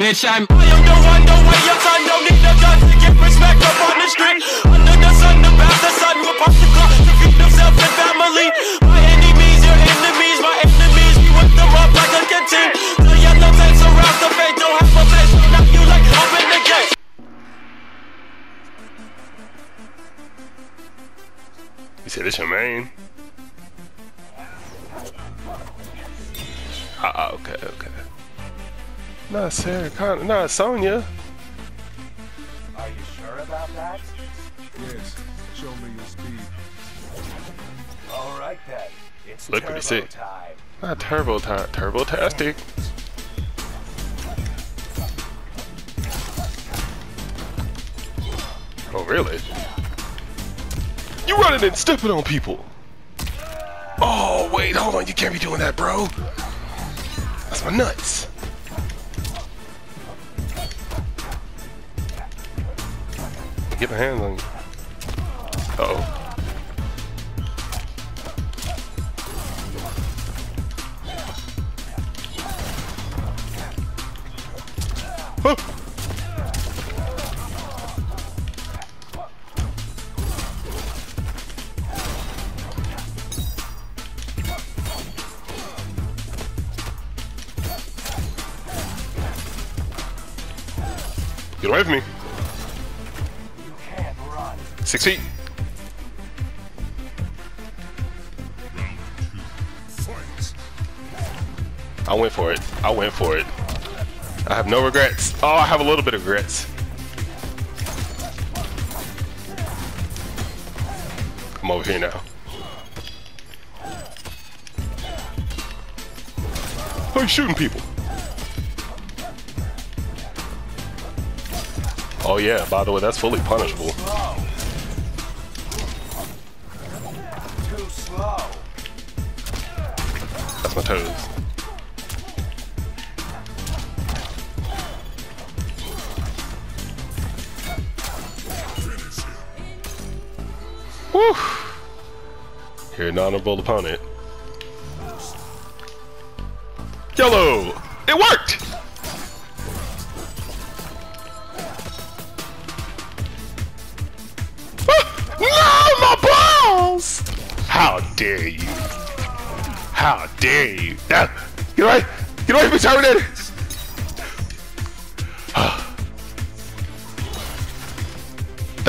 Bitch, I'm I am the one, the way your son don't need a gun to get respect up on the street. Under the sun, the back, the sun will pop the clock to feed themselves and family. My enemies, your enemies, my enemies, we whip them up like a canteen. The yellow tanks around the face, don't have a face, so now you like open the gate. You said it's your main. Ah, okay, okay. Not Sarah Connor, not Sonya. Are you sure about that? Yes, show me your speed. All right then. It's Look what he turbo said. time. Not Turbo Time, Turbo Tastic. Oh, really? You running and stepping on people. Oh, wait, hold on. You can't be doing that, bro. That's my nuts. Get my hands on you. Uh oh. Get away from me. Six feet. I went for it. I went for it. I have no regrets. Oh, I have a little bit of regrets. I'm over here now. Oh, shooting people. Oh yeah, by the way, that's fully punishable. Woo! You're an honorable opponent. Yellow! It worked!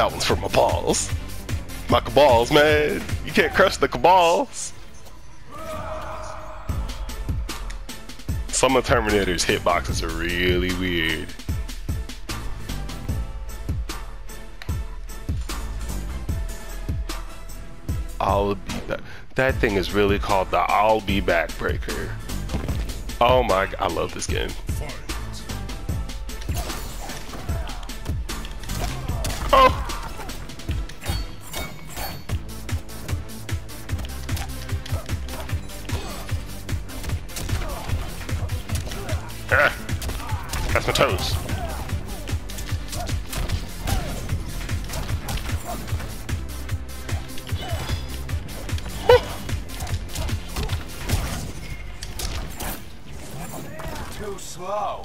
That one's for my balls. My Kabals, man. You can't crush the Kabals. Some of Terminator's hitboxes are really weird. I'll be back. That thing is really called the I'll be back breaker. Oh my, I love this game. Too slow.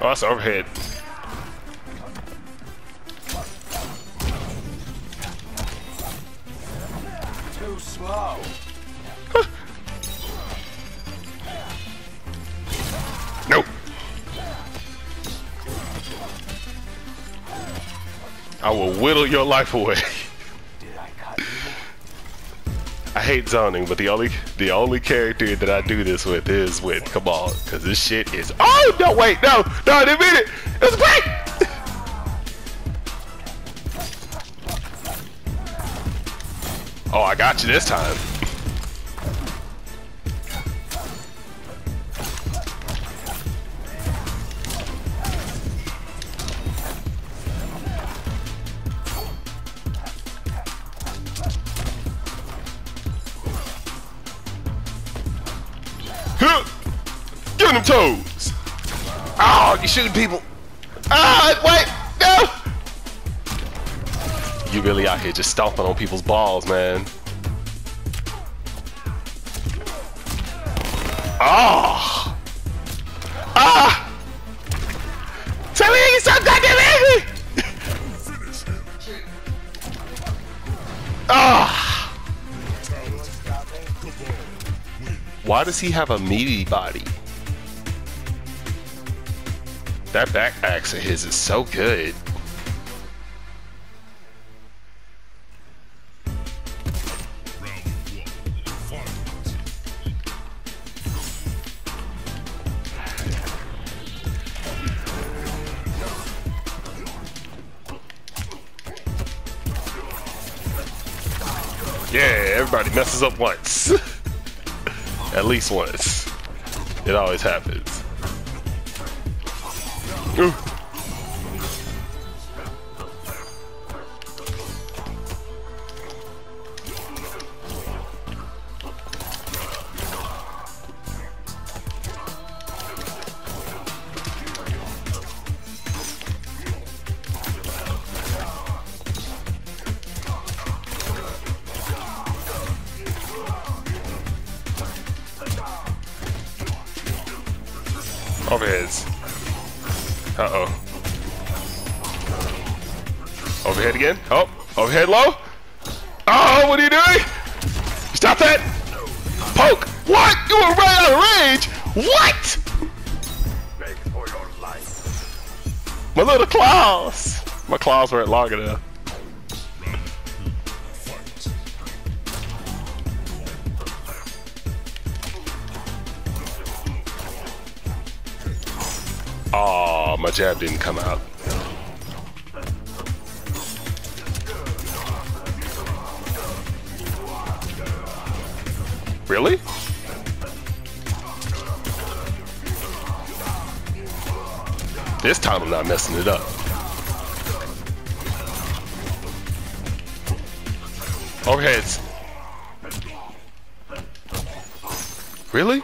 Oh, that's overhead. Too slow. Nope. I will whittle your life away. hate zoning, but the only the only character that I do this with is with Kabal, because this shit is. Oh no! Wait, no, no, I didn't mean it. A. Oh, I got you this time. Give them toes. Oh, you're shooting people. Ah, wait, no. You really out here just stomping on people's balls, man. Why does he have a meaty body? That back axe of his is so good. Yeah, everybody messes up once. At least once. It always happens. Ooh. My little claws! My claws weren't long enough. Aw, my jab didn't come out. Really? This time I'm not messing it up. Overheads. Really?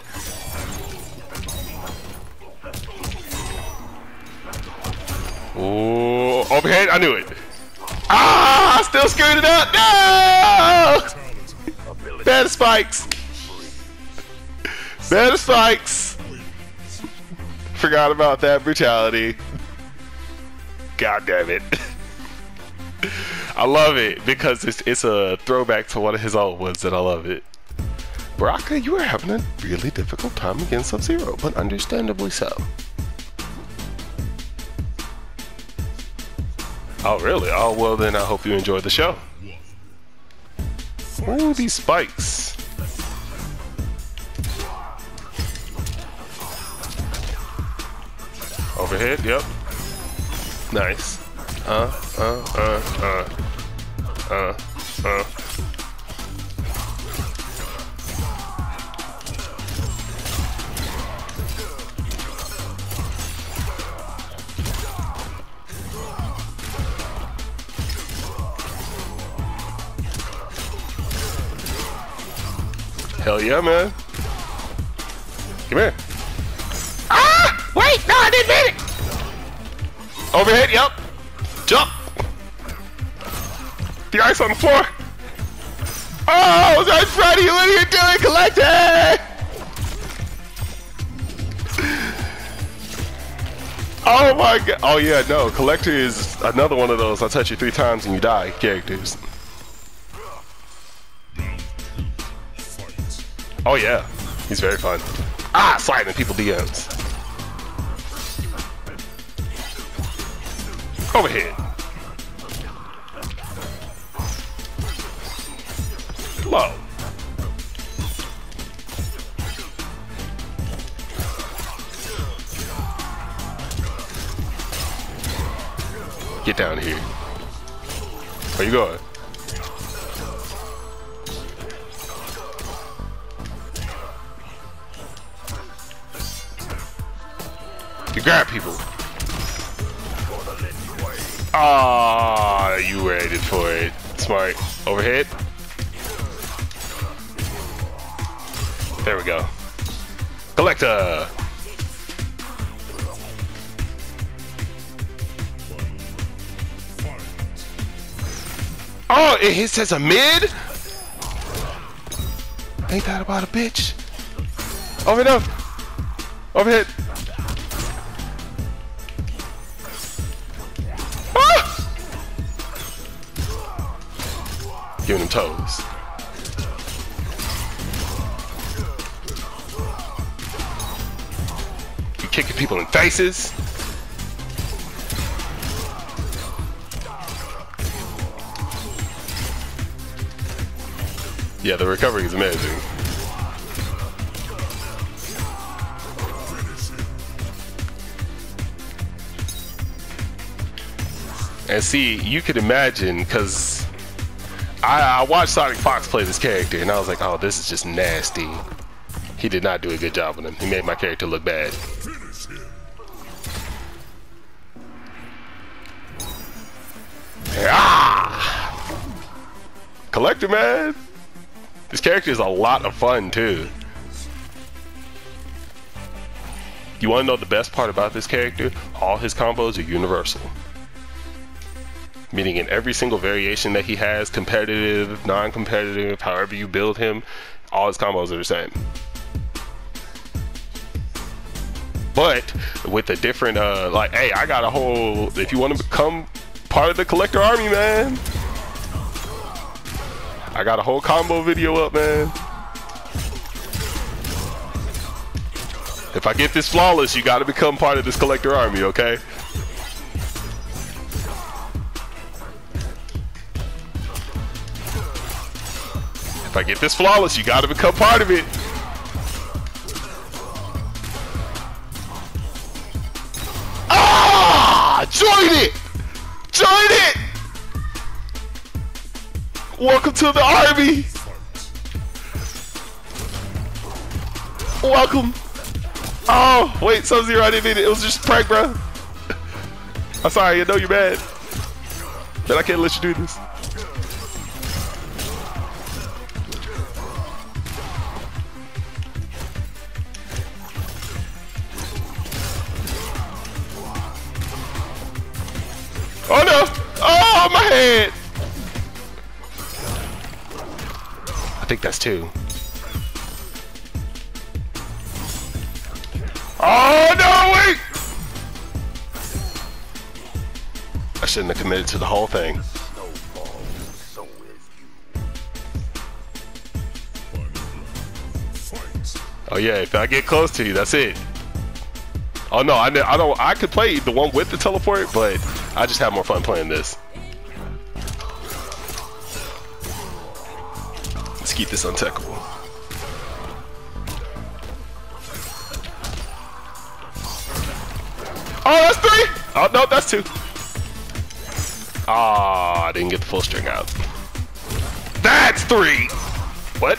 Ooh, overhead, I knew it. Ah, I still screwed it up. No! Better spikes. Better spikes. Forgot about that brutality. God damn it. I love it because it's it's a throwback to one of his old ones and I love it. Baraka, you are having a really difficult time against Sub-Zero, but understandably so. Oh, really? Oh, well, then I hope you enjoyed the show. Ooh, these spikes. Overhead, yep. Nice. Uh, uh, uh, uh. Uh, uh. Hell yeah, man. Come here. Wait! No, I didn't mean it! Overhead, yep. Jump! The ice on the floor! Oh, that's Freddy! What are you doing, Kollector? Oh my god! Oh yeah, no, Kollector is another one of those I touch you three times and you die characters. Oh yeah, he's very fun. Ah, sliding people DMs. Overhead. Low. Get down here. Where you going? You grab people. Ah, you waited for it. Smart. Overhead. There we go. Kollector. Oh, it hits as a mid? Ain't that about a bitch? Over no! Overhead! Giving him toes. You kicking people in faces. Yeah, the recovery is amazing. And see, you could imagine, because I, I watched Sonic Fox play this character, and I was like, oh, this is just nasty. He did not do a good job with him. He made my character look bad. Ah! Kollector, man! This character is a lot of fun, too. You want to know the best part about this character? All his combos are universal. Meaning in every single variation that he has, competitive, non-competitive, however you build him, all his combos are the same. But with a different, uh, like, hey, I got a whole. If you want to become part of the Kollector army, man, I got a whole combo video up, man. If I get this flawless, you got to become part of this Kollector army, okay? I get this flawless, you got to become part of it. Ah! Join it! Join it! Welcome to the army! Welcome! Oh, wait, Sub Zero, I didn't mean it. It was just prank, bro. I'm sorry, I know you're mad. But I can't let you do this. Oh, my head! I think that's two. Oh no, wait! I shouldn't have committed to the whole thing. Oh yeah, if I get close to you, that's it. Oh no, I, I don't. I could play the one with the teleport, but I just have more fun playing this. Keep this untechable. Oh, that's three! Oh, no, that's two. Ah, I didn't get the full string out. That's three! What?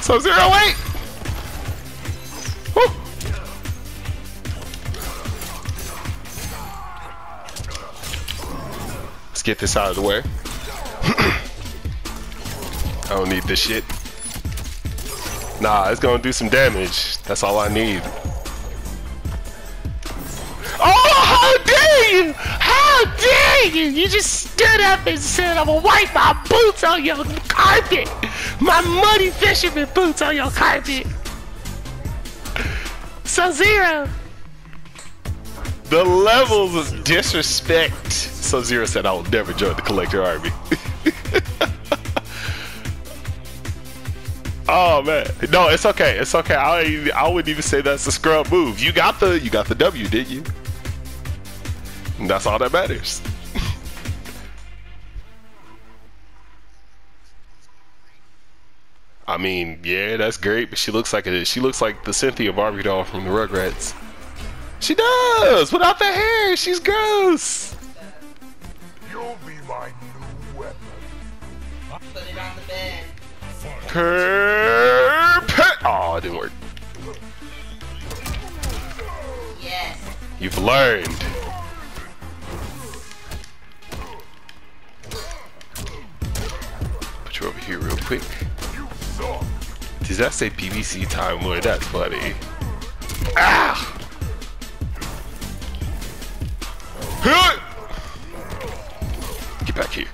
Sub-Zero get this out of the way. I don't need this shit. Nah, it's gonna do some damage. That's all I need. Oh, how dare you! How dare you! You just stood up and said I'm gonna wipe my boots on your carpet! My muddy fisherman boots on your carpet! Sub-Zero! The levels of disrespect. Sub-Zero said I will never join the Kollector army. Oh man, no, it's okay. It's okay. I I wouldn't even say that's a scrub move. You got the you got the W, did you? And that's all that matters. I mean, yeah, that's great, but she looks like a she looks like the Cynthia Barbie doll from the Rugrats. She does. Without the hair, she's gross. You'll be my new weapon. Put it on the bed. Perfect. Oh, it didn't work. Yes. You've learned. Put you over here real quick. Does that say BBC Time Lord? That's funny. Ah! Get back here.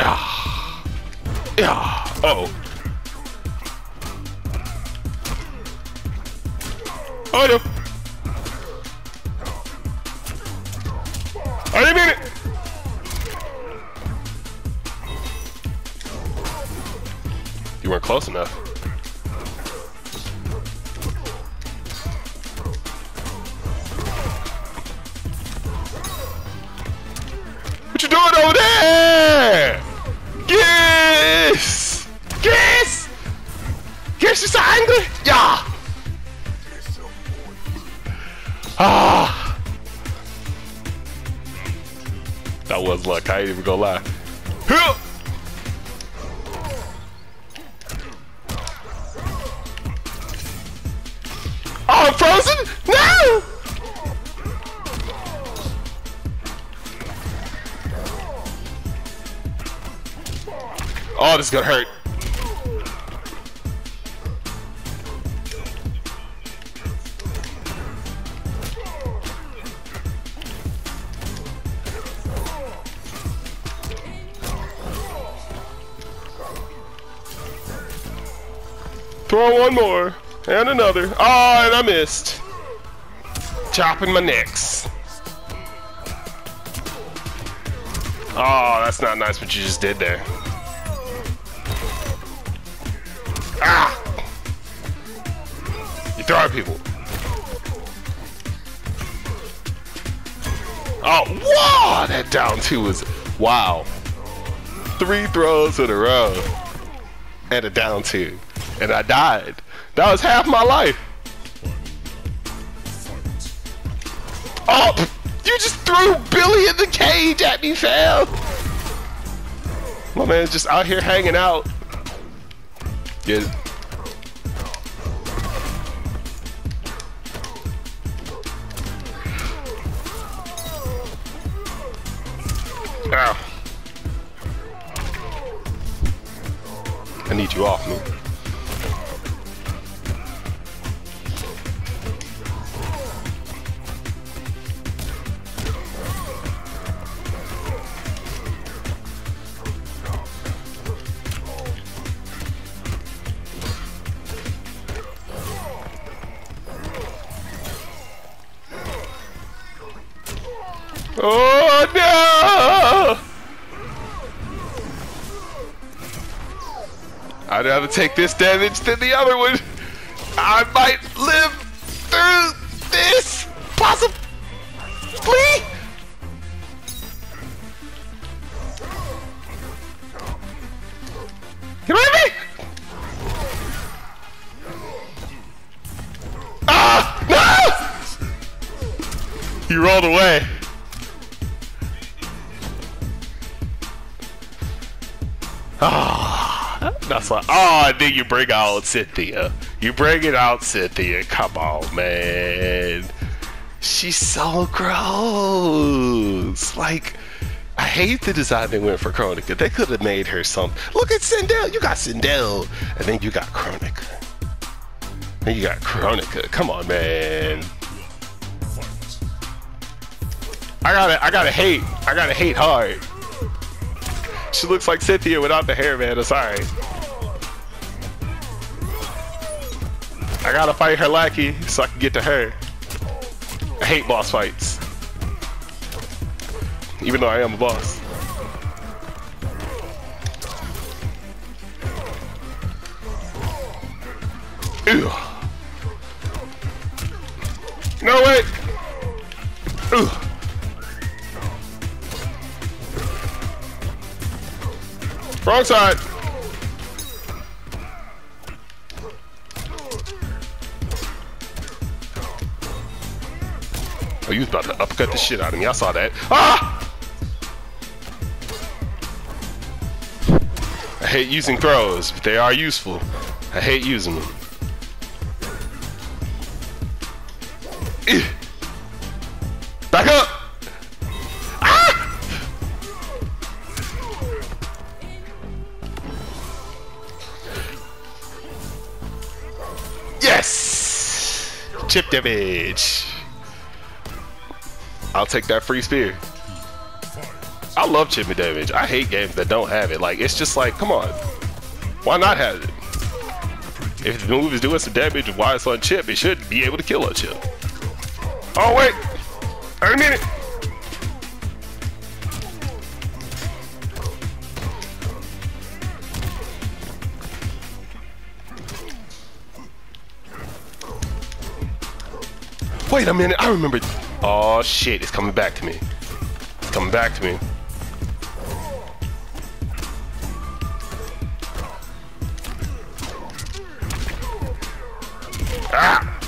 Ah. Ah. Uh oh. Oh no. I didn't mean it. You weren't close enough. I ain't even gonna lie. Oh, I'm frozen? No! Oh, this is gonna hurt. Throw one more. And another. Oh, and I missed. Chopping my necks. Oh, that's not nice what you just did there. Ah! You throw at people. Oh, whoa! That down two was wow. Three throws in a row and a down two, and I died. That was half my life. Oh, you just threw Billy in the cage at me, fam. My man's just out here hanging out. Yeah. Ow. I need you off me. Oh no! I'd rather take this damage than the other one. I might live through this possibly. Can I me? Ah! No! He rolled away. That's like, oh, and then you bring out Cynthia. You bring it out, Cynthia. Come on, man. She's so gross. Like, I hate the design they went for Kronika. They could have made her some. Look at Sindel. You got Sindel, and then you got Kronika. Then you got Kronika. Come on, man. I gotta, I gotta hate. I gotta hate hard. She looks like Cynthia without the hair, man. I'm sorry. I gotta fight her lackey so I can get to her. I hate boss fights. Even though I am a boss. Ew. No, wait! Ew. Wrong side. About to upcut the shit out of me. I saw that. Ah! I hate using throws, but they are useful. I hate using them. Eh. Back up! Ah! Yes! Chip damage. I'll take that free spear. I love chip damage. I hate games that don't have it. Like, it's just like, come on. Why not have it? If the move is doing some damage why it's on chip, it should be able to kill on chip. Oh wait! Wait a minute! Wait a minute, I remember. Oh shit, it's coming back to me. It's coming back to me. Ah!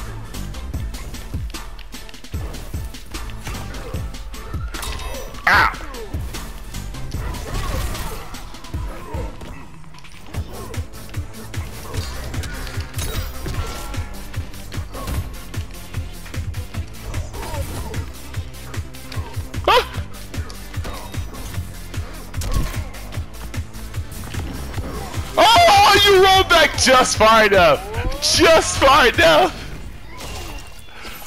Ah! Just far enough. Just far enough.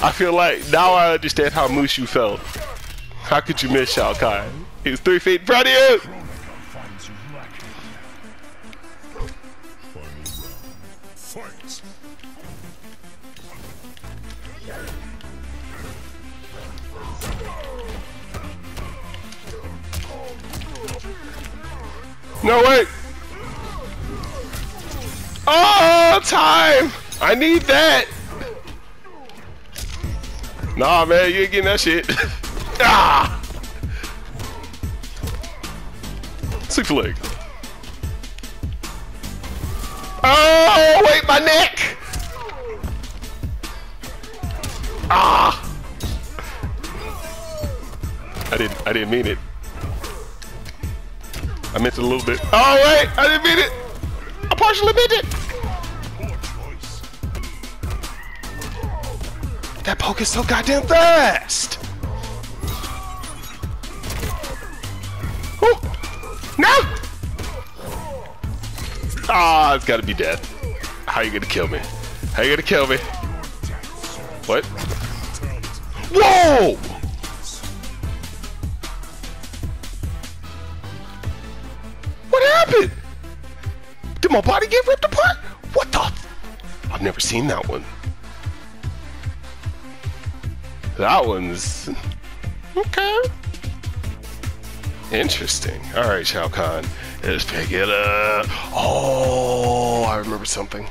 I feel like now I understand how Mushu felt. How could you miss Shao Kahn? He was three feet in front of you I need that. Nah, man, you ain't getting that shit. ah! Six leg. Oh, wait, my neck! Ah! I didn't. I didn't mean it. I meant it a little bit. Oh wait, I didn't mean it. I partially meant it. That poke is so goddamn fast. Oh, no! Ah, it's got to be death. How you gonna kill me? How you gonna kill me? What? Whoa! What happened? Did my body get ripped apart? What the? I've never seen that one. That one's okay. Interesting. All right, Shao Kahn, let's pick it up. Oh, I remember something.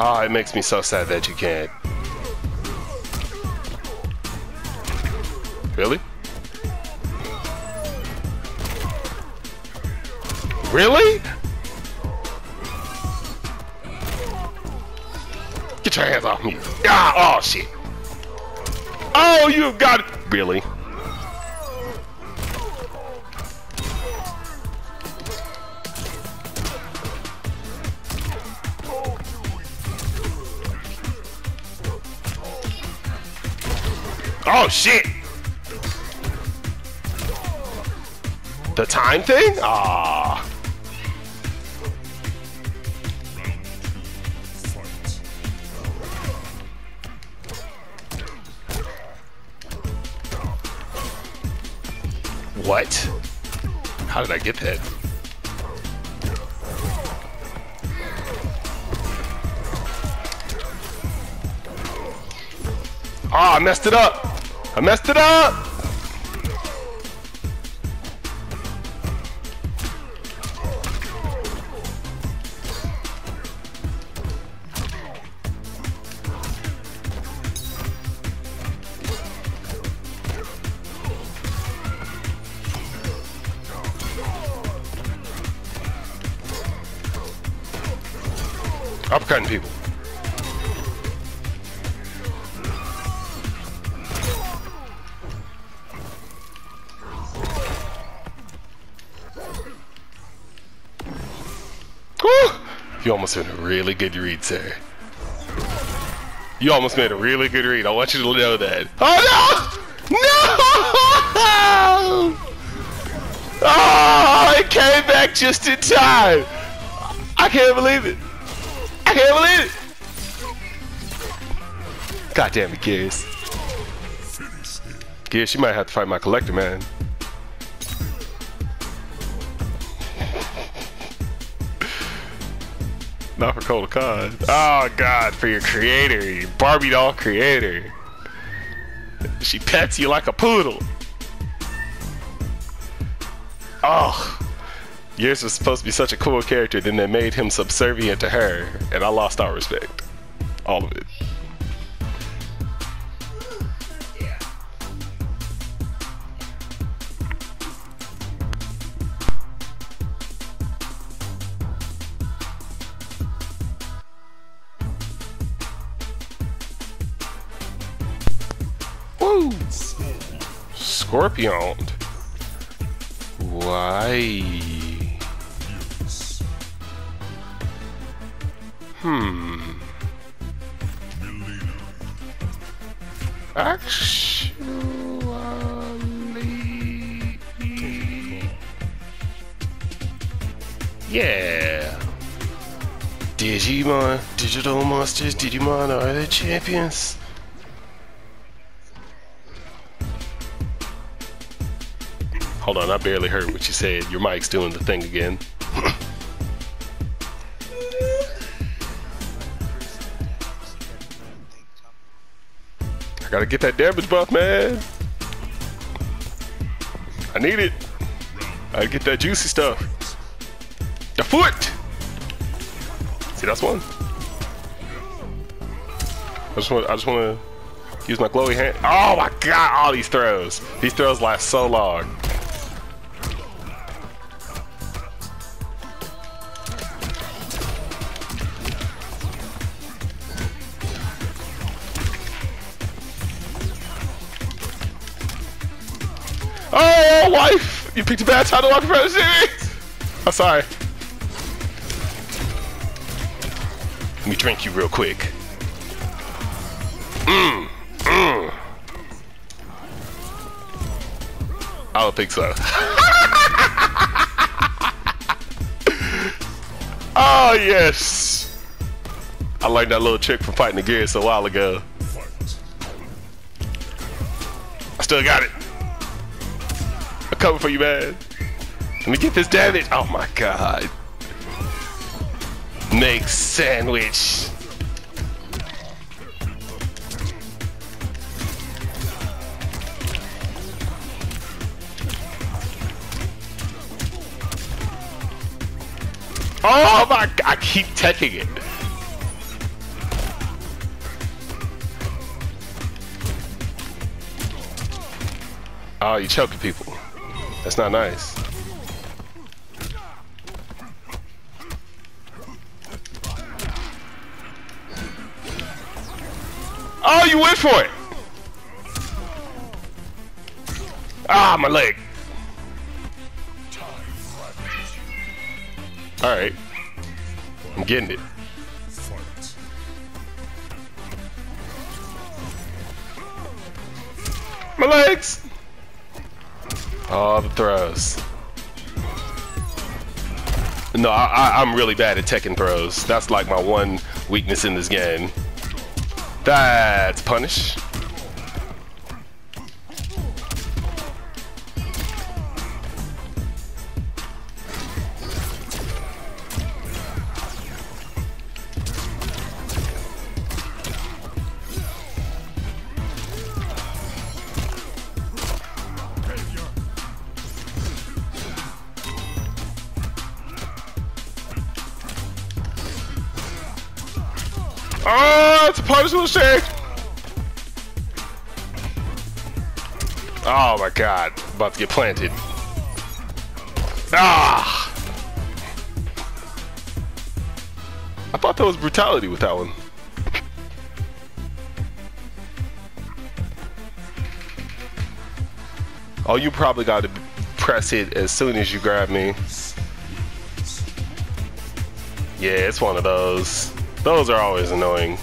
Ah, it makes me so sad that you can't. Really? Really? Get your hands off me. Ah, oh shit. Oh, you got it. Really? Oh shit! The time thing? Ah. I get that? Ah, I messed it up. I messed it up. Upcutting people. You almost made a really good read, sir. You almost made a really good read. I want you to know that. Oh no! No! Oh, it came back just in time. I can't believe it. I can't believe it. God damn it, Geras. Geras, you might have to fight my Kollector, man. Not for Kotal Kahn. Oh God, for your creator, your Barbie doll creator. She pets you like a poodle. Oh, yours was supposed to be such a cool character, then they made him subservient to her, and I lost all respect. All of it. Woo! Scorpion. Why? Hmm. Actually. Yeah. Digimon, Digital Monsters, Digimon are the champions. Hold on, I barely heard what you said. Your mic's doing the thing again. I gotta get that damage buff, man. I need it. I get that juicy stuff. The foot! See, that's one. I just want, I just want to use my glowy hand. Oh my god, all these throws. These throws last so long. You picked a bad time to walk! I'm sorry. Let me drink you real quick. Mmm. Mmm. I don't think so. oh, yes! I learned that little trick from fighting the Geras a while ago. I still got it. Coming for you, man. Let me get this damage. Oh my god. Make sandwich. Oh my god, I keep taking it. Oh, you're choking people. That's not nice. Oh, you went for it! Ah, my leg. Alright. I'm getting it. My legs! All the throws. No, I, I'm really bad at Tekken throws. That's like my one weakness in this game. That's punish. Oh, it's a punishment shake. Oh my god, about to get planted. Ah! I thought that was brutality with that one. Oh, you probably got to press it as soon as you grab me. Yeah, it's one of those. Those are always annoying.